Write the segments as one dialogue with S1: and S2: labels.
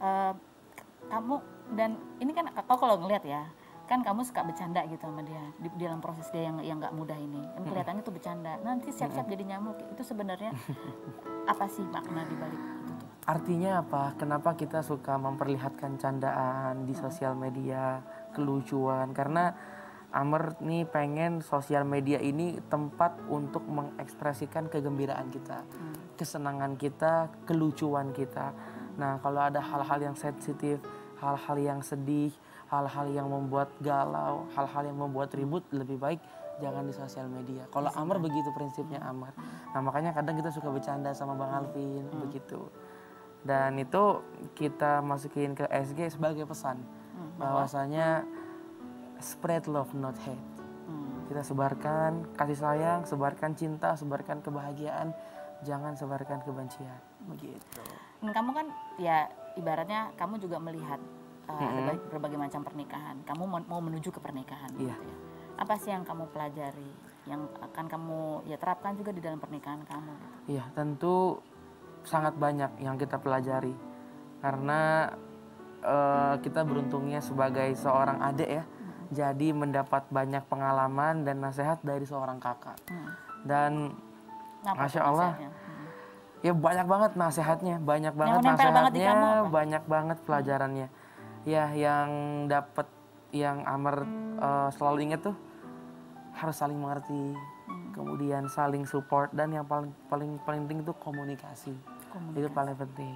S1: uh, kamu dan ini kan kau kalau ngelihat ya kan kamu suka bercanda gitu sama dia di, di dalam proses dia yang yang nggak mudah ini. Kan kelihatannya tuh bercanda. Nanti siap-siap jadi nyamuk. Itu sebenarnya apa sih makna di balik itu tuh?
S2: Artinya apa? Kenapa kita suka memperlihatkan candaan di sosial media, kelucuan? Karena Amer nih pengen sosial media ini tempat untuk mengekspresikan kegembiraan kita, kesenangan kita, kelucuan kita. Nah, kalau ada hal-hal yang sensitif, hal-hal yang sedih, hal-hal yang membuat galau, hal-hal yang membuat ribut, lebih baik jangan di sosial media. Kalau Amar begitu prinsipnya Amar. Nah, makanya kadang kita suka bercanda sama Bang Alvin begitu. Dan itu kita masukin ke SG sebagai pesan bahwasanya spread love not hate. Kita sebarkan kasih sayang, sebarkan cinta, sebarkan kebahagiaan, jangan sebarkan kebencian. Begitu.
S1: Dan kamu kan ya ibaratnya kamu juga melihat uh, berbagai, berbagai macam pernikahan. Kamu mau, menuju ke pernikahan.
S2: Iya.
S1: Gitu ya. Apa sih yang kamu pelajari, yang akan kamu ya terapkan juga di dalam pernikahan kamu? Gitu.
S2: Iya, tentu sangat banyak yang kita pelajari karena eh, kita beruntungnya sebagai seorang adik ya, jadi mendapat banyak pengalaman dan nasihat dari seorang kakak.
S1: Hmm.
S2: Dan Masya Allah. Ya banyak banget nasihatnya, banyak banget
S1: banget di
S2: nasihatnya,
S1: kamu apa?
S2: banyak banget pelajarannya. Ya, yang dapat yang Amar eh, selalu ingat tuh harus saling mengerti,
S1: Hmm.
S2: kemudian saling support dan yang paling paling paling penting itu komunikasi.
S1: Komunikasi.
S2: Itu paling penting.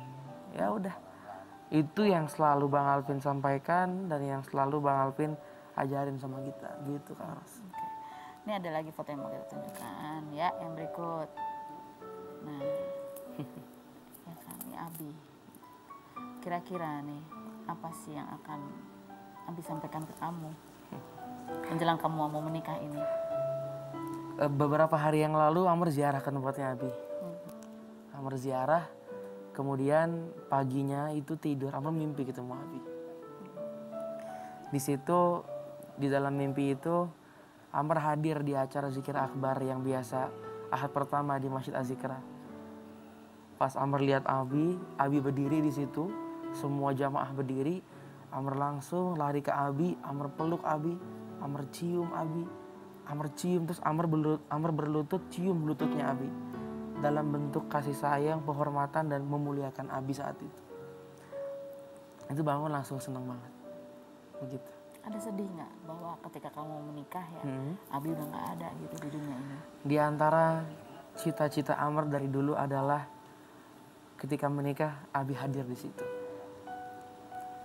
S2: Ya udah. Itu yang selalu Bang Alvin sampaikan dan yang selalu Bang Alvin ajarin sama kita gitu Ros.
S1: Oke. Ini ada lagi foto yang mau kita tunjukkan ya, yang berikut. Nah, ya kan, ini Abi. Kira-kira nih, apa sih yang akan Abi sampaikan ke kamu menjelang kamu mau menikah ini?
S2: Eh, Beberapa hari yang lalu Amr ziarah ke tempatnya Abi. Amr ziarah, kemudian paginya itu tidur, Amr mimpi ketemu Abi. Di situ, di dalam mimpi itu, Amr hadir di acara zikir akbar yang biasa ahad pertama di Masjid Azikra. Pas Amr lihat Abi, Abi berdiri di situ, semua jamaah berdiri, Amr langsung lari ke Abi, Amr peluk Abi, Amr cium Abi, Amr cium terus Amr berlutut, Amr berlutut cium lututnya Abi dalam bentuk kasih sayang, penghormatan dan memuliakan Abi saat itu. Itu bangun langsung senang banget, begitu.
S1: Ada sedih nggak bahwa ketika kamu menikah ya,
S2: Hmm.
S1: Abi udah nggak ada gitu di dunia ini?
S2: Di antara cita-cita Amr dari dulu adalah ketika menikah Abi hadir di situ.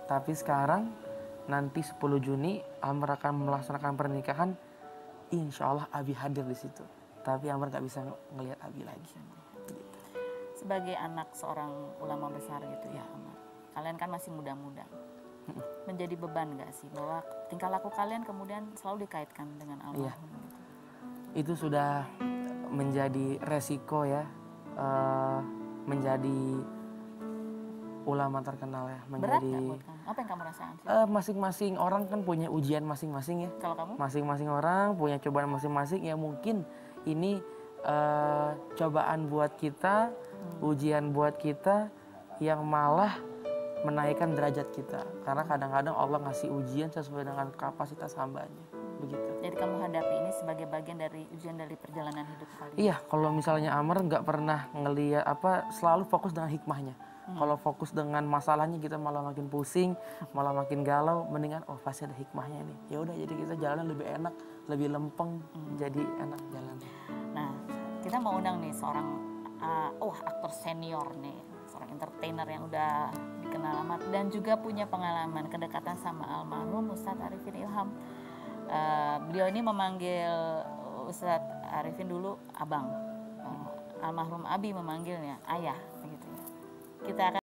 S2: Tapi sekarang nanti 10 Juni Amr akan melaksanakan pernikahan, insya Allah Abi hadir di situ. Tapi Amr gak bisa ng- ngelihat Abi lagi. Gitu.
S1: Sebagai anak seorang ulama besar gitu ya, Amar. Kalian kan masih muda-muda. Menjadi beban nggak sih bahwa tingkah laku kalian kemudian selalu dikaitkan dengan
S2: Iya.
S1: almarhum gitu?
S2: Itu sudah menjadi resiko ya, eh, menjadi ulama terkenal ya, menjadi
S1: nggak buat kamu? Apa yang kamu rasakan sih?
S2: Eh, masing-masing orang kan punya ujian masing-masing ya.
S1: Kalau kamu?
S2: Masing-masing orang punya cobaan masing-masing ya mungkin ini eh, cobaan buat kita, ujian buat kita yang malah menaikkan derajat kita. Karena kadang-kadang Allah ngasih ujian sesuai dengan kapasitas hambanya. Begitu.
S1: Jadi kamu hadapi ini sebagai bagian dari ujian dari perjalanan hidup kalian.
S2: Iya, kalau misalnya Amr nggak pernah ngeliat apa selalu fokus dengan hikmahnya. Kalau fokus dengan masalahnya kita malah makin pusing, malah makin galau. Mendingan oh pasti ada hikmahnya nih. Ya udah jadi kita jalan lebih enak, lebih lempeng, jadi enak jalan.
S1: Nah, kita mau undang nih seorang uh, oh aktor senior nih, seorang entertainer yang udah dikenal amat dan juga punya pengalaman kedekatan sama almarhum Ustadz Arifin Ilham. Uh, beliau ini memanggil Ustadz Arifin dulu abang, Uh, almarhum Abi memanggilnya ayah, gitu ya. Kita akan